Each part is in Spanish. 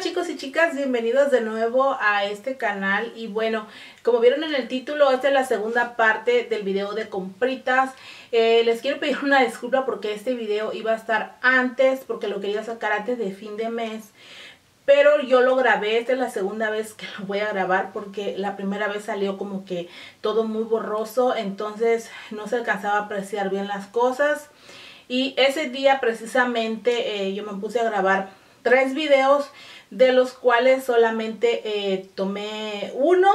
Chicos y chicas, bienvenidos de nuevo a este canal y bueno, como vieron en el título, esta es la segunda parte del video de compritas. Eh, les quiero pedir una disculpa porque este video iba a estar antes, porque lo quería sacar antes de fin de mes. Pero yo lo grabé, esta es la segunda vez que lo voy a grabar porque la primera vez salió como que todo muy borroso, entonces no se alcanzaba a apreciar bien las cosas. Y ese día precisamente eh, yo me puse a grabar tres videos de los cuales solamente eh, tomé uno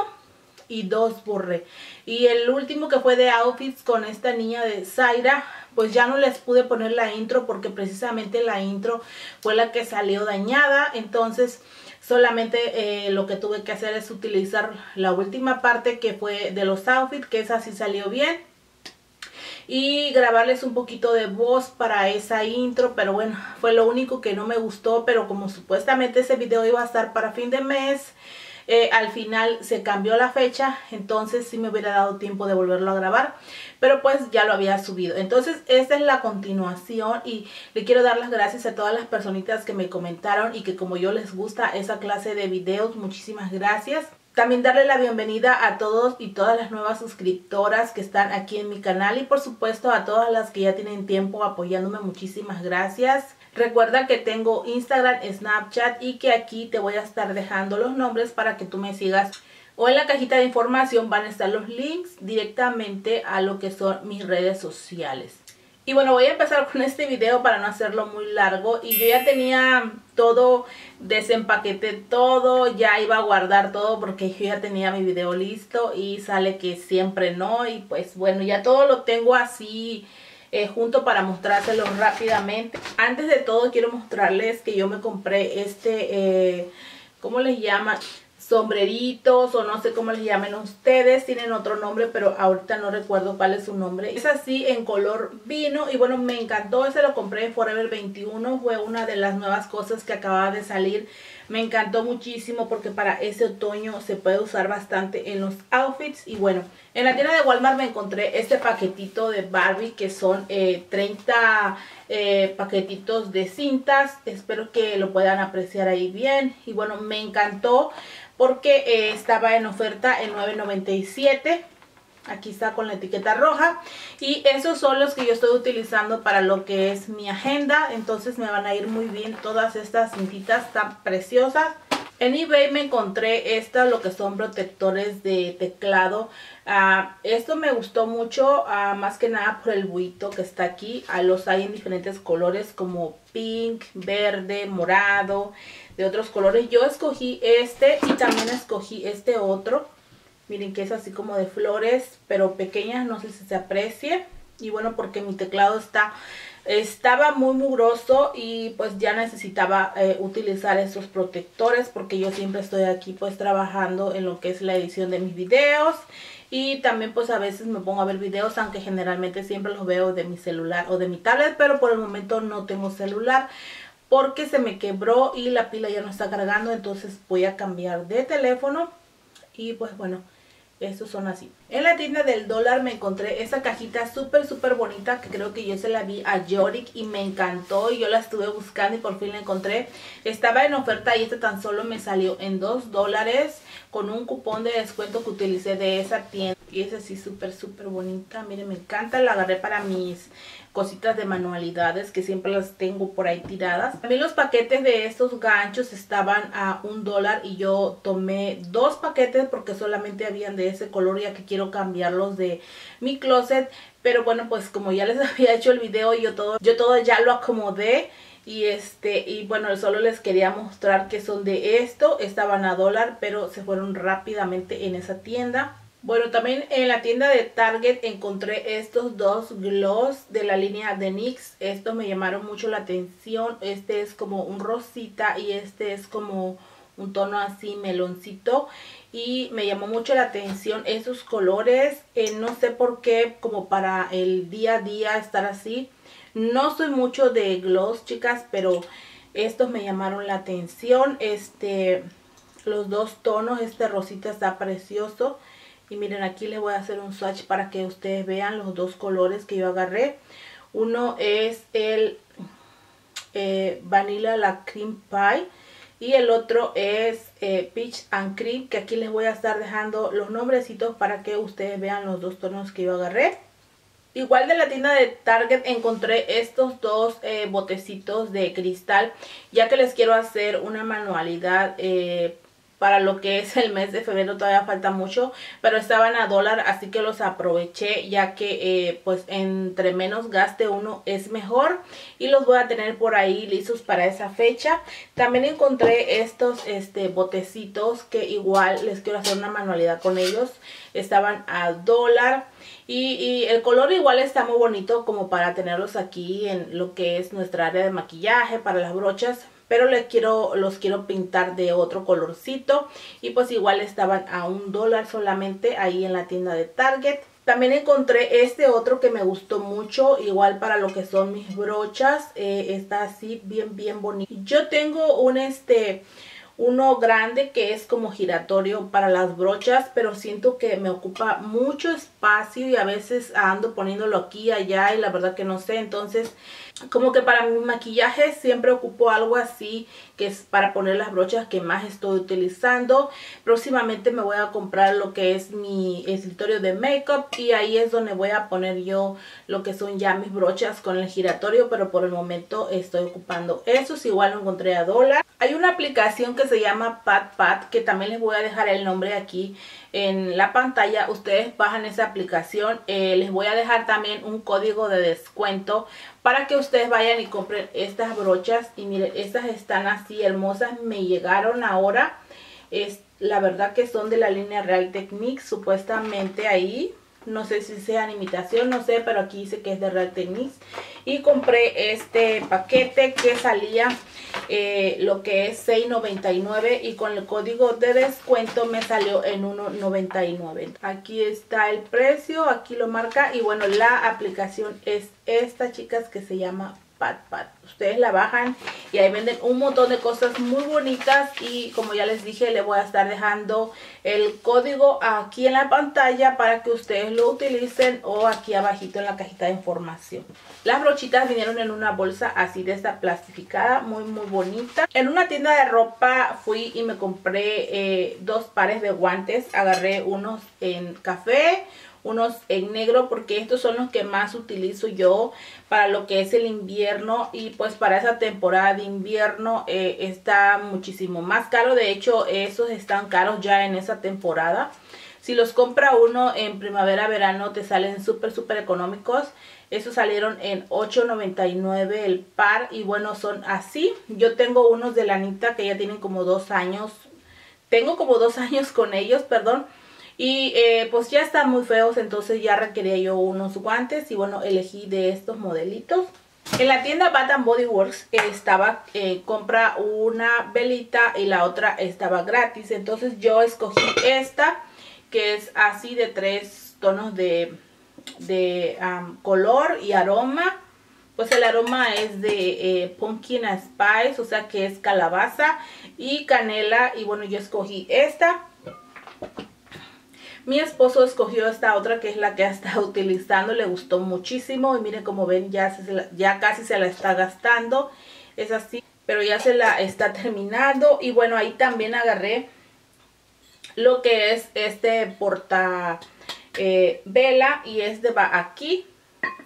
y dos borré. Y el último que fue de outfits con esta niña de Zaira, pues ya no les pude poner la intro porque precisamente la intro fue la que salió dañada. Entonces solamente eh, lo que tuve que hacer es utilizar la última parte que fue de los outfits, que esa sí salió bien y grabarles un poquito de voz para esa intro, pero bueno, fue lo único que no me gustó, pero como supuestamente ese video iba a estar para fin de mes, eh, al final se cambió la fecha, entonces sí me hubiera dado tiempo de volverlo a grabar, pero pues ya lo había subido. Entonces esta es la continuación y le quiero dar las gracias a todas las personitas que me comentaron y que como yo les gusta esa clase de videos, muchísimas gracias. También darle la bienvenida a todos y todas las nuevas suscriptoras que están aquí en mi canal y por supuesto a todas las que ya tienen tiempo apoyándome. Muchísimas gracias. Recuerda que tengo Instagram, Snapchat y que aquí te voy a estar dejando los nombres para que tú me sigas. O en la cajita de información van a estar los links directamente a lo que son mis redes sociales. Y bueno, voy a empezar con este video para no hacerlo muy largo. Y yo ya tenía todo, desempaqueté todo, ya iba a guardar todo porque yo ya tenía mi video listo y sale que siempre no. Y pues bueno, ya todo lo tengo así eh, junto para mostrárselo rápidamente. Antes de todo quiero mostrarles que yo me compré este, eh, ¿cómo les llama? Sombreritos o no sé cómo les llamen ustedes, tienen otro nombre pero ahorita no recuerdo cuál es su nombre. Es así en color vino y bueno me encantó, ese lo compré en Forever 21, fue una de las nuevas cosas que acababa de salir. Me encantó muchísimo porque para ese otoño se puede usar bastante en los outfits. Y bueno, en la tienda de Walmart me encontré este paquetito de Barbie que son 30 eh, eh, paquetitos de cintas. Espero que lo puedan apreciar ahí bien. Y bueno, me encantó porque eh, estaba en oferta en $9.97 aquí está con la etiqueta roja. Y esos son los que yo estoy utilizando para lo que es mi agenda. Entonces me van a ir muy bien todas estas cintitas tan preciosas en eBay me encontré estas, lo que son protectores de teclado. Ah, esto me gustó mucho, ah, más que nada por el buito que está aquí. Ah, los hay en diferentes colores como pink, verde, morado, de otros colores. Yo escogí este y también escogí este otro. Miren que es así como de flores, pero pequeñas, no sé si se aprecie. Y bueno, porque mi teclado está estaba muy mugroso y pues ya necesitaba eh, utilizar estos protectores porque yo siempre estoy aquí pues trabajando en lo que es la edición de mis videos. Y también pues a veces me pongo a ver videos aunque generalmente siempre los veo de mi celular o de mi tablet pero por el momento no tengo celular porque se me quebró y la pila ya no está cargando entonces voy a cambiar de teléfono. Y pues bueno estos son así. En la tienda del dólar me encontré esa cajita súper súper bonita que creo que yo se la vi a Yorick y me encantó y yo la estuve buscando y por fin la encontré. Estaba en oferta y esta tan solo me salió en 2 dólares con un cupón de descuento que utilicé de esa tienda. Y es así súper súper bonita. Miren, me encanta. La agarré para mis cositas de manualidades que siempre las tengo por ahí tiradas. También los paquetes de estos ganchos estaban a un dólar y yo tomé dos paquetes porque solamente habían de ese color ya que quiero cambiarlos de mi closet. Pero bueno, pues como ya les había hecho el video, yo todo, yo todo ya lo acomodé. Y este, y bueno, solo les quería mostrar que son de esto, estaban a dólar, pero se fueron rápidamente en esa tienda. Bueno, también en la tienda de Target encontré estos dos gloss de la línea de NYX. Estos me llamaron mucho la atención. Este es como un rosita y este es como un tono así meloncito. Y me llamó mucho la atención esos colores. Eh, no sé por qué, como para el día a día estar así. No soy mucho de gloss, chicas, pero estos me llamaron la atención. Este, los dos tonos, este rosita está precioso. Y miren, aquí les voy a hacer un swatch para que ustedes vean los dos colores que yo agarré. Uno es el eh, Vanilla la Cream Pie. y el otro es eh, Peach and Cream que aquí les voy a estar dejando los nombrecitos para que ustedes vean los dos tonos que yo agarré Igual de la tienda de Target encontré estos dos eh, botecitos de cristal ya que les quiero hacer una manualidad eh, para lo que es el mes de febrero todavía falta mucho, pero estaban a dólar, así que los aproveché ya que eh, pues entre menos gaste uno es mejor y los voy a tener por ahí listos para esa fecha. También encontré estos este botecitos que igual les quiero hacer una manualidad con ellos, estaban a dólar. Y, el color igual está muy bonito como para tenerlos aquí en lo que es nuestra área de maquillaje, para las brochas pero les quiero, los quiero pintar de otro colorcito y pues igual estaban a un dólar solamente ahí en la tienda de Target. También encontré este otro que me gustó mucho, igual para lo que son mis brochas, eh, está así bien bien bonito. Yo tengo un este uno grande que es como giratorio para las brochas, pero siento que me ocupa mucho espacio y a veces ando poniéndolo aquí y allá y la verdad que no sé, entonces como que para mi maquillaje siempre ocupo algo así que es para poner las brochas que más estoy utilizando. Próximamente me voy a comprar lo que es mi escritorio de makeup y ahí es donde voy a poner yo lo que son ya mis brochas con el giratorio pero por el momento estoy ocupando esos. Igual lo encontré a dólar. Hay una aplicación que se llama PatPat que también les voy a dejar el nombre aquí en la pantalla. Ustedes bajan esa aplicación eh, les voy a dejar también un código de descuento para que ustedes vayan y compren estas brochas. Y miren estas están así hermosas me llegaron ahora. Es la verdad que son de la línea Real Techniques supuestamente ahí. No sé si sean imitación, no sé, pero aquí dice que es de Real Techniques. Y compré este paquete que salía eh, lo que es $6.99 y con el código de descuento me salió en $1.99. Aquí está el precio, aquí lo marca y bueno, la aplicación es esta, chicas, que se llama Ustedes la bajan y ahí venden un montón de cosas muy bonitas y como ya les dije le voy a estar dejando el código aquí en la pantalla para que ustedes lo utilicen o aquí abajito en la cajita de información. Las brochitas vinieron en una bolsa así de esta plastificada, muy muy bonita. En una tienda de ropa fui y me compré eh, dos pares de guantes, agarré unos en café, unos en negro porque estos son los que más utilizo yo para lo que es el invierno y pues para esa temporada de invierno eh, está muchísimo más caro. De hecho esos están caros ya en esa temporada. Si los compra uno en primavera verano te salen súper súper económicos. Esos salieron en $8.99 el par y bueno son así. Yo tengo unos de lanita que ya tienen como dos años tengo como dos años con ellos perdón y eh, pues ya están muy feos, entonces ya requería yo unos guantes y bueno, elegí de estos modelitos. En la tienda Bath Body Works estaba, eh, compra una velita y la otra estaba gratis. Entonces yo escogí esta, que es así de tres tonos de, de color y aroma. Pues el aroma es de eh, pumpkin spice, o sea que es calabaza y canela. Y bueno, yo escogí esta. Mi esposo escogió esta otra que es la que ha estado utilizando, le gustó muchísimo y miren como ven ya, ya casi se la está gastando, es así, pero ya se la está terminando. Y bueno ahí también agarré lo que es este porta eh, vela y es de aquí,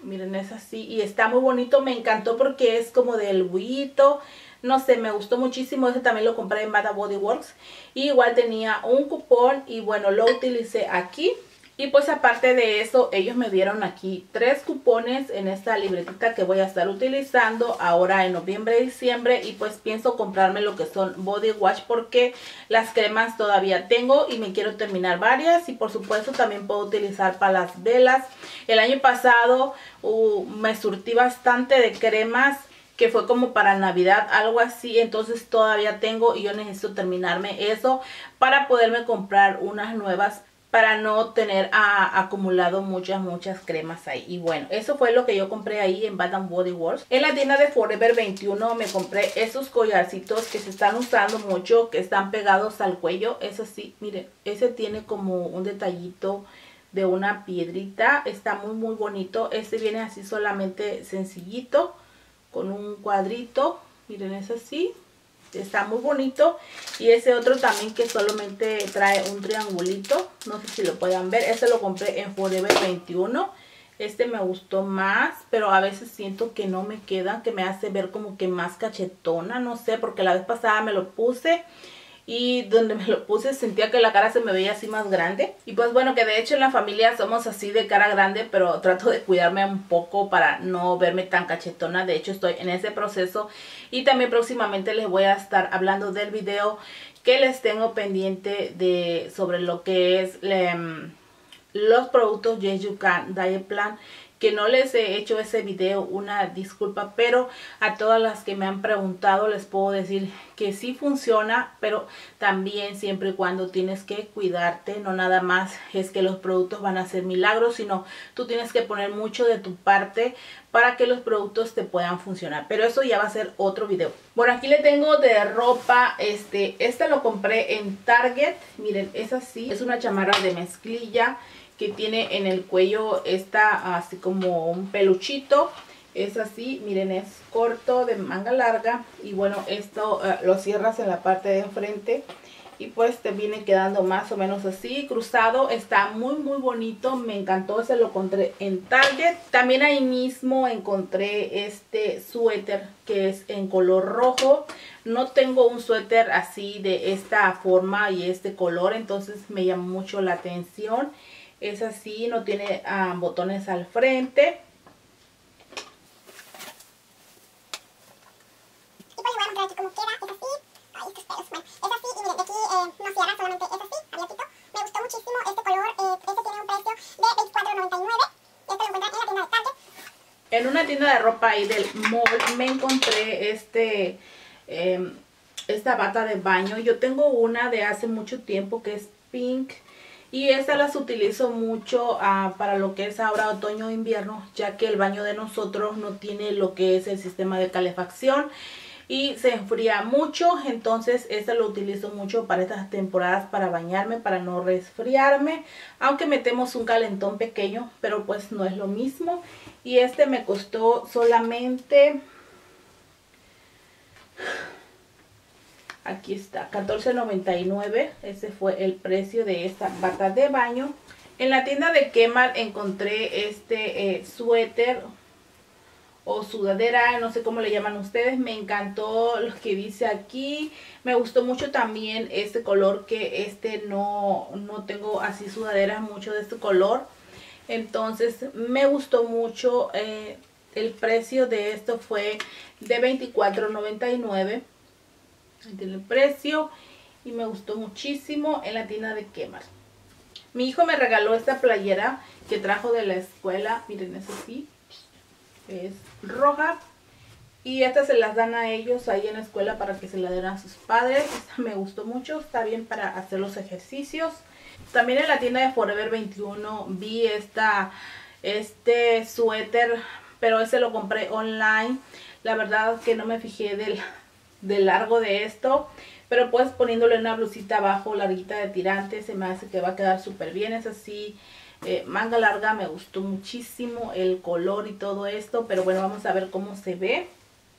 miren es así y está muy bonito, me encantó porque es como del buito, no sé, me gustó muchísimo. Ese también lo compré en Bada Body Works. Y igual tenía un cupón y bueno, lo utilicé aquí. Y pues aparte de eso, ellos me dieron aquí tres cupones en esta libretita que voy a estar utilizando ahora en noviembre y diciembre. Y pues pienso comprarme lo que son body wash porque las cremas todavía tengo y me quiero terminar varias. Y por supuesto también puedo utilizar para las velas. El año pasado uh, me surtí bastante de cremas que fue como para Navidad, algo así. Entonces todavía tengo y yo necesito terminarme eso para poderme comprar unas nuevas para no tener acumulado muchas, muchas cremas ahí. Y bueno, eso fue lo que yo compré ahí en Bath Body Works. En la tienda de Forever 21 me compré esos collarcitos que se están usando mucho, que están pegados al cuello. Eso sí, miren, ese tiene como un detallito de una piedrita. Está muy, muy bonito. Este viene así solamente sencillito con un cuadrito, miren es así, está muy bonito y ese otro también que solamente trae un triangulito no sé si lo puedan ver este lo compré en Forever 21 este me gustó más pero a veces siento que no me queda que me hace ver como que más cachetona no sé porque la vez pasada me lo puse y donde me lo puse sentía que la cara se me veía así más grande. Y pues bueno, que de hecho en la familia somos así de cara grande, pero trato de cuidarme un poco para no verme tan cachetona. De hecho estoy en ese proceso y también próximamente les voy a estar hablando del video que les tengo pendiente de sobre lo que es em, los productos Yes You Can Diet Plan que no les he hecho ese video, una disculpa, pero a todas las que me han preguntado les puedo decir que sí funciona, pero también siempre y cuando tienes que cuidarte, no nada más es que los productos van a hacer milagros, sino tú tienes que poner mucho de tu parte para que los productos te puedan funcionar, pero eso ya va a ser otro video. Bueno, aquí le tengo de ropa, este, este lo compré en Target, miren, es así, es una chamarra de mezclilla, que tiene en el cuello está así como un peluchito. Es así, miren, es corto, de manga larga. Y bueno, esto eh, lo cierras en la parte de enfrente. Y pues te viene quedando más o menos así, cruzado. Está muy, muy bonito. Me encantó, se lo encontré en Target. También ahí mismo encontré este suéter que es en color rojo. No tengo un suéter así de esta forma y este color, entonces me llamó mucho la atención. Es así, no tiene ah, botones al frente. Y pues voy a mostrar aquí cómo queda, es así. Ay, estos pelos, bueno, es así y miren, de aquí eh, no cierra, solamente es así, abiertito. Me gustó muchísimo este color, eh, este tiene un precio de $24.99. Este lo encuentran en la tienda de Target. En una tienda de ropa ahí del mall me encontré este... Eh, esta bata de baño. Yo tengo una de hace mucho tiempo que es pink y estas las utilizo mucho uh, para lo que es ahora otoño o invierno, ya que el baño de nosotros no tiene lo que es el sistema de calefacción y se enfría mucho, entonces este lo utilizo mucho para estas temporadas para bañarme, para no resfriarme, aunque metemos un calentón pequeño, pero pues no es lo mismo. Y este me costó solamente Aquí está, $14.99. Ese fue el precio de esta bata de baño. En la tienda de Kemar encontré este eh, suéter o sudadera, no sé cómo le llaman ustedes. Me encantó lo que dice aquí. Me gustó mucho también este color que este no, no tengo así sudaderas mucho de este color. Entonces me gustó mucho. Eh, el precio de esto fue de $24.99 tiene el precio y me gustó muchísimo en la tienda de Kemar. Mi hijo me regaló esta playera que trajo de la escuela. Miren, es así. Es roja. Y estas se las dan a ellos ahí en la escuela para que se la den a sus padres. Esta me gustó mucho. Está bien para hacer los ejercicios. También en la tienda de Forever 21 vi esta, este suéter. Pero ese lo compré online. La verdad que no me fijé del, de largo de esto. Pero pues poniéndole una blusita abajo larguita de tirante se me hace que va a quedar súper bien. Es así, eh, manga larga, me gustó muchísimo el color y todo esto. Pero bueno, vamos a ver cómo se ve.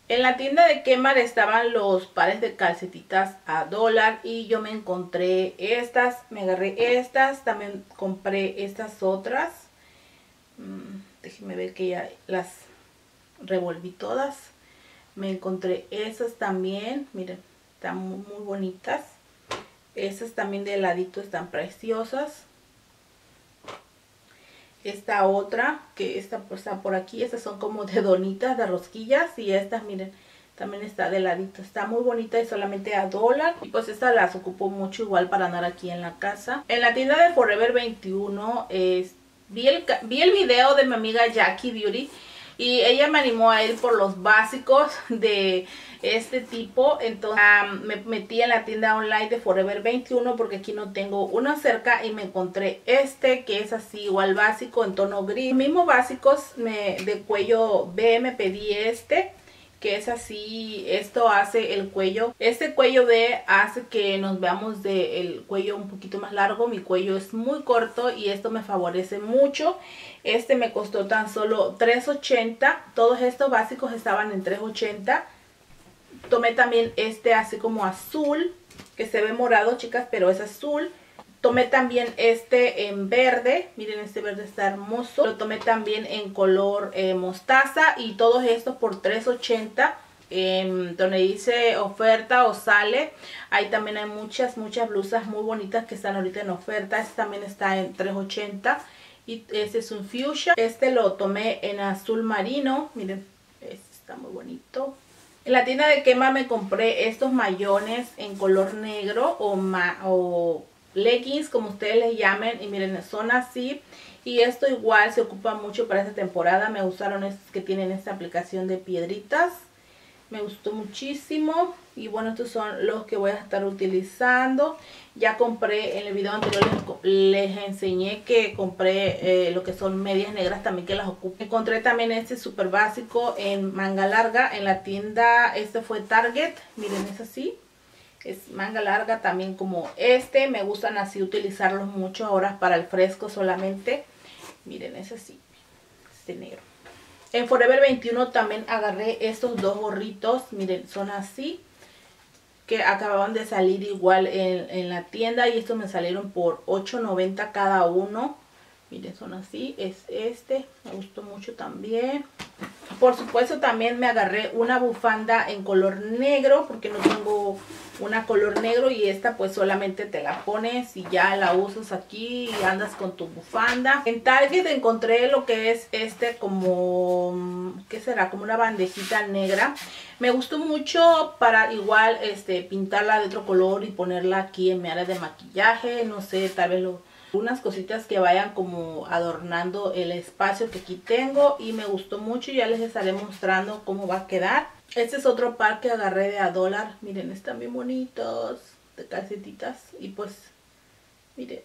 En la tienda de Kemar estaban los pares de calcetitas a dólar y yo me encontré estas, me agarré estas, también compré estas otras. Mm, déjenme ver que ya las revolví todas me encontré esas también, miren, están muy, bonitas. Esas también de ladito están preciosas. Esta otra, que está, pues, está por aquí, estas son como de donitas, de rosquillas. Y estas, miren, también está de ladito. Está muy bonita y solamente a dólar. Y pues estas las ocupo mucho igual para andar aquí en la casa. En la tienda de Forever 21 vi, el, vi el video de mi amiga Jackie Beauty y ella me animó a ir por los básicos de este tipo. Entonces me metí en la tienda online de Forever 21 porque aquí no tengo uno cerca y me encontré este que es así igual básico en tono gris. Mismo básicos de cuello B me pedí este que es así, esto hace el cuello, este cuello B hace que nos veamos de el cuello un poquito más largo, mi cuello es muy corto y esto me favorece mucho, este me costó tan solo $3.80, todos estos básicos estaban en $3.80, Tomé también este así como azul, que se ve morado, chicas, pero es azul. Tomé también este en verde, miren este verde está hermoso. Lo tomé también en color eh, mostaza y todos estos por $3.80 donde dice oferta o sale. Ahí también hay muchas, muchas blusas muy bonitas que están ahorita en oferta. Este también está en 3.80 y este es un fuchsia. Este lo tomé en azul marino. Miren, este está muy bonito. En la tienda de quema me compré estos mayones en color negro o, o leggings como ustedes les llamen. Y miren, son así. Y esto igual se ocupa mucho para esta temporada. Me gustaron estos que tienen esta aplicación de piedritas me gustó muchísimo y bueno estos son los que voy a estar utilizando ya compré en el video anterior les, enseñé que compré eh, lo que son medias negras también que las ocupo encontré también este súper básico en manga larga en la tienda este fue Target miren es así es manga larga también como este me gustan así utilizarlos mucho ahora para el fresco solamente miren es así este negro en Forever 21 también agarré estos dos gorritos. Miren, son así. Que acababan de salir igual en, en la tienda. Y estos me salieron por $8.90 cada uno. Miren, son así. Es este. Me gustó mucho también. Por supuesto también me agarré una bufanda en color negro porque no tengo una color negro y esta pues solamente te la pones y ya la usas aquí y andas con tu bufanda. En Target encontré lo que es este como, ¿qué será? Como una bandejita negra. Me gustó mucho para igual este pintarla de otro color y ponerla aquí en mi área de maquillaje, no sé, tal vez lo unas cositas que vayan como adornando el espacio que aquí tengo y me gustó mucho ya les estaré mostrando cómo va a quedar este es otro par que agarré de a dólar. Miren están bien bonitos de calcetitas. Y pues miren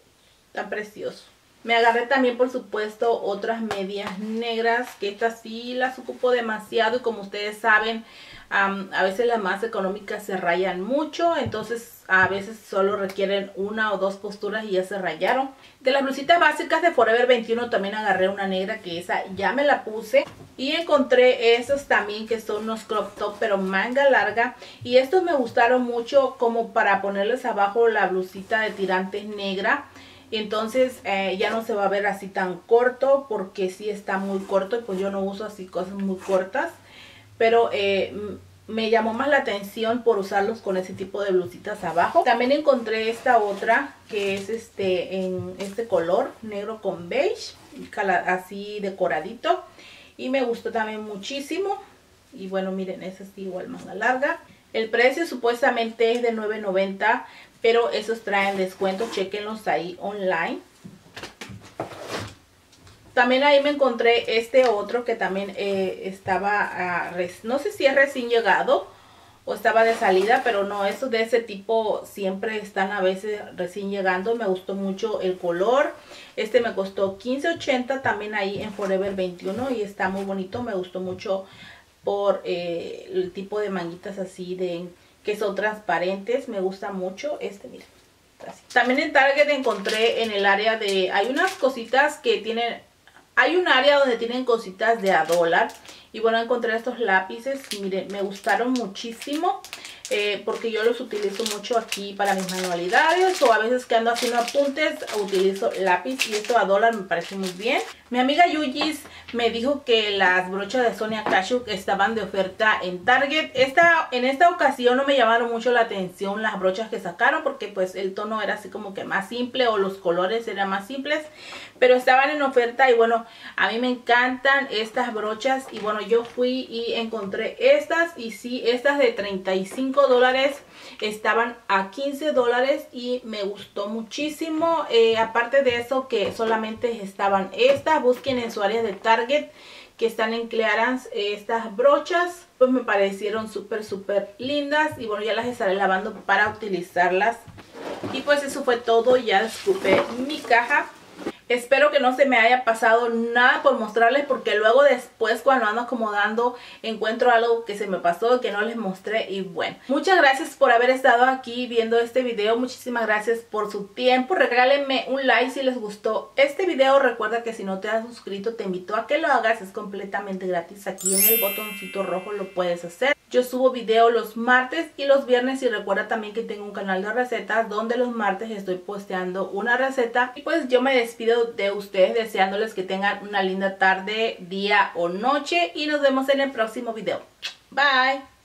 tan precioso me agarré también por supuesto otras medias negras que estas sí las ocupo demasiado y como ustedes saben a veces las más económicas se rayan mucho, entonces a veces solo requieren una o dos posturas y ya se rayaron. De las blusitas básicas de Forever 21 también agarré una negra que esa ya me la puse. Y encontré estos también que son unos crop top pero manga larga. Y estos me gustaron mucho como para ponerles abajo la blusita de tirantes negra. Entonces eh, ya no se va a ver así tan corto porque sí está muy corto y pues yo no uso así cosas muy cortas pero eh, me llamó más la atención por usarlos con ese tipo de blusitas abajo. También encontré esta otra que es este en este color negro con beige, así decoradito y me gustó también muchísimo. Y bueno, miren, es así igual manga larga. El precio supuestamente es de $9.90, pero esos traen descuento, chequenlos ahí online. También ahí me encontré este otro que también eh, estaba, no sé si es recién llegado o estaba de salida, pero no, estos de ese tipo siempre están a veces recién llegando. Me gustó mucho el color. Este me costó $15.80 también ahí en Forever 21 y está muy bonito. Me gustó mucho por eh, el tipo de manguitas así de que son transparentes. Me gusta mucho este, miren. También en Target encontré en el área de... Hay unas cositas que tienen hay un área donde tienen cositas de a dólar. Y bueno, encontré estos lápices. Miren, me gustaron muchísimo. Eh, porque yo los utilizo mucho aquí para mis manualidades o a veces que ando haciendo apuntes utilizo lápiz y esto a dólar me parece muy bien. Mi amiga Yuyis me dijo que las brochas de Sonia Kashuk estaban de oferta en Target. Esta, en esta ocasión no me llamaron mucho la atención las brochas que sacaron porque pues el tono era así como que más simple o los colores eran más simples. Pero estaban en oferta y bueno, a mí me encantan estas brochas y bueno, yo fui y encontré estas y sí, estas de 35 dólares estaban a 15 dólares y me gustó muchísimo. Eh, aparte de eso que solamente estaban estas, busquen en su área de Target que están en clearance estas brochas. Pues me parecieron súper súper lindas y bueno ya las estaré lavando para utilizarlas. Y pues eso fue todo, ya descubrí mi caja. Espero que no se me haya pasado nada por mostrarles porque luego después cuando ando acomodando encuentro algo que se me pasó que no les mostré y bueno. Muchas gracias por haber estado aquí viendo este video. Muchísimas gracias por su tiempo. Regálenme un like si les gustó este video. Recuerda que si no te has suscrito te invito a que lo hagas. Es completamente gratis. Aquí en el botoncito rojo lo puedes hacer. Yo subo video los martes y los viernes y recuerda también que tengo un canal de recetas donde los martes estoy posteando una receta. Y pues yo me despido de ustedes deseándoles que tengan una linda tarde, día o noche y nos vemos en el próximo video. Bye.